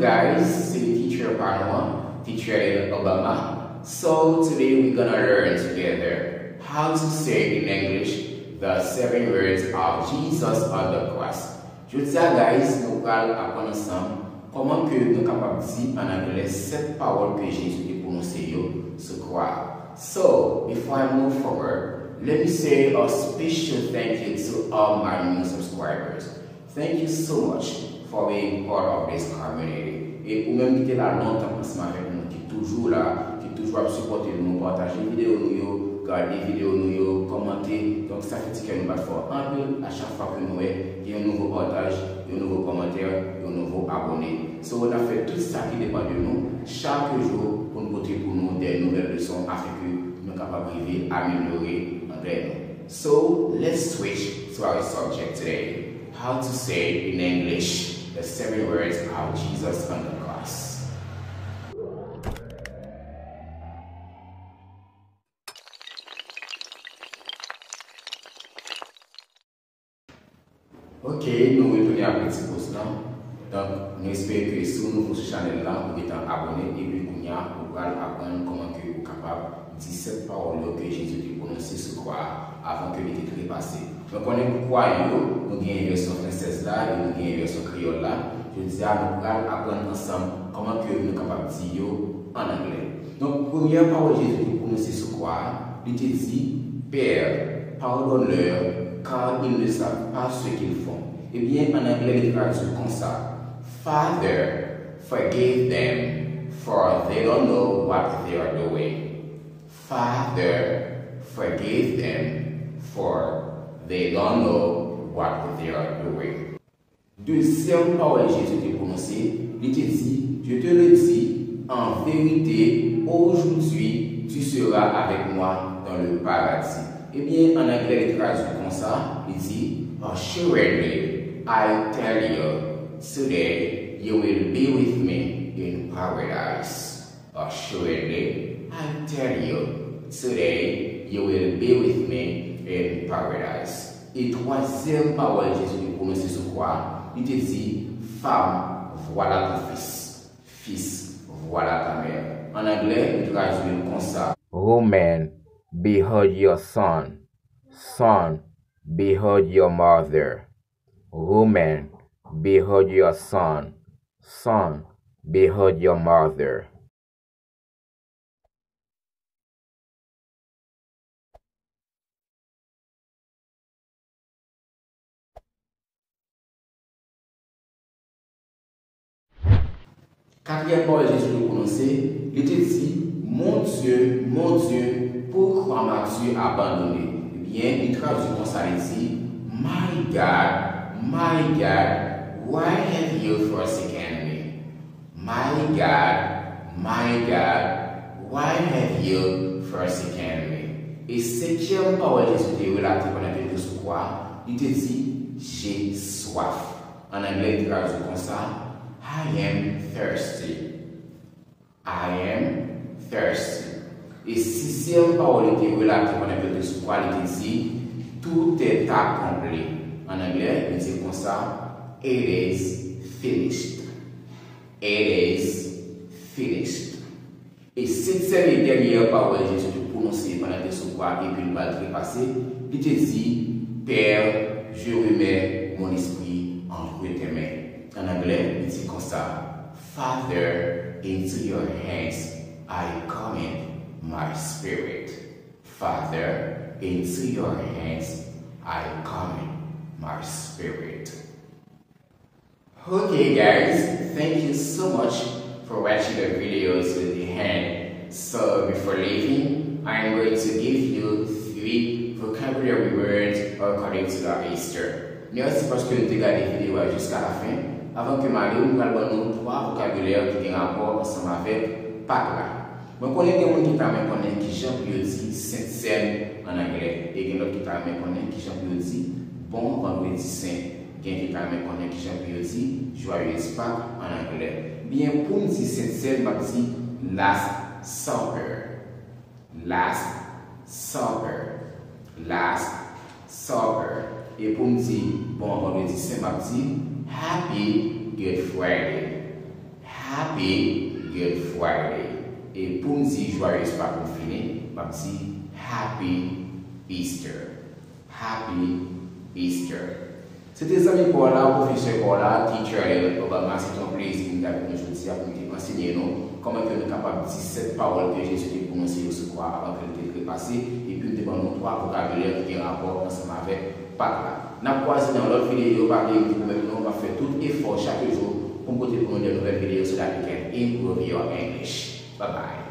Guys, c'est teacher Panoa, teacher Obama. So today we're gonna learn together how to say in English the seven words of Jesus on the cross. Je dis à guys, nous allons apprendre ensemble comment que nous capables de en anglais cette parole que Jésus a prononcée sur croix. So, before I move forward, let me say a special thank you to all my new subscribers. Thank you so much for being part of this community. Et ou même qui était là longtemps ensemble avec nous, qui est toujours là, qui est toujours à supporter nous, partager les vidéos nous, regarder les vidéos nous, commenter. Donc ça fait que nous va faire un peu à chaque fois que nous il y a un nouveau partage, un nouveau commentaire, un nouveau abonné. So on a fait tout ça qui dépend de nous chaque jour pour nous porter pour nous des nouvelles leçons afin que nous capables d'améliorer l'anglais. So let's switch to our subject today. How to say in English the seven words of Jesus on the cross. Ok, nous retournons à petit post là. Donc, nous espérons que sur nous sur channel là, vous êtes abonné et puis vous allez apprendre comment que vous êtes capable de dire cette parole que Jésus a prononcée sur croix avant que l'été trépassé. Donc, on est pourquoi nous avons une version française là et nous avons une version créole là. Je disais à nous allons apprendre ensemble comment que nous sommes capables de dire en anglais. Donc, première parole Jésus qui prononcée sur croix, il était dit Père, pardonne-leur car ils ne savent pas ce qu'ils font. Eh bien, en anglais, il traduit comme ça. Father, forgive them, for they don't know what they are doing. Father, forgive them, for they don't know what they are doing. Deuxième parole Jésus a prononcée, il te dit, je te le dis, en vérité, aujourd'hui, tu seras avec moi dans le paradis. Eh bien, en anglais, il traduit comme ça, il dit, Assuredly, I tell you, today you will be with me in paradise. Assuredly, I tell you, today you will be with me in paradise. Et troisième parole Jésus prononcée sur quoi? Il te dit, femme, voilà ton fils. Fils, voilà ta mère. En anglais, il traduit comme ça. Woman, behold your son. Son, behold your mother. Woman, behold your son. Son, behold your mother. Quatrième parole Jésus le prononcé, il était dit, mon Dieu, mon Dieu, pourquoi m'as-tu abandonné? Eh bien, il traduit comme ça, il dit, My God, my God, why have you forsaken me? My God, my God, why have you forsaken me? Et septième parole Jésus était relaté pendant que Il te dit, j'ai soif. En anglais, il traduit comme ça, I am thirsty. I am thirsty. Et sixième parole était relatée pendant que Dieu quoi il te dit, tout est accompli. En anglais, il dit comme ça, it is finished. It is finished. Et septième et dernière parole Jésus a prononcée pendant que ce quoi et puis il va trépasser, il te dit, Père, je remets mon esprit entre tes mains. En anglais, Father, into your hands I commit my spirit. Father, into your hands I commit my spirit. Okay guys, thank you so much for watching the videos with the hand. So before leaving, I'm going to give you three vocabulary words according to the Easter. Que vous avez regardé la vidéo jusqu'à la fin. Avant que Marie nous allons trois vocabulaires qui ont rapport ensemble avec Pâques là. Je connais des gens qui connaissent qui Jean Pierre dit Sainte Seine en anglais et il y a d'autres qui connaissent qui Jean Pierre dit Bon Vendredi Saint. Il y a qui connaissent qui Jean Pierre dit Joyeuse Pâques en anglais. Bien pour nous dire Sainte Seine, je dis Last Supper. Last Supper. Last Supper. Et pour nous dire Bon Vendredi Saint, je dis Happy Good Friday. Happy Good Friday. Et pour me dire joyeuse pas finir, je me dis Happy Easter. Happy Easter. C'était amis pour là, professeur pour là, teacher Obama, c'est un plaisir de nous aujourd'hui pour enseigner nous comment que nous sommes capables de dire cette parole que Jésus a prononcée ce soir avant qu'elle était passée et puis nous demandons trois vocabulaires qui ont rapport ensemble avec Pâques. nan kwazi nan lot videyo pa gen yon problem nou, pa fè tout efor chakè jou pou mkote pou nou de nouvel videyo sou la weekend in Rovio English. Bye bye.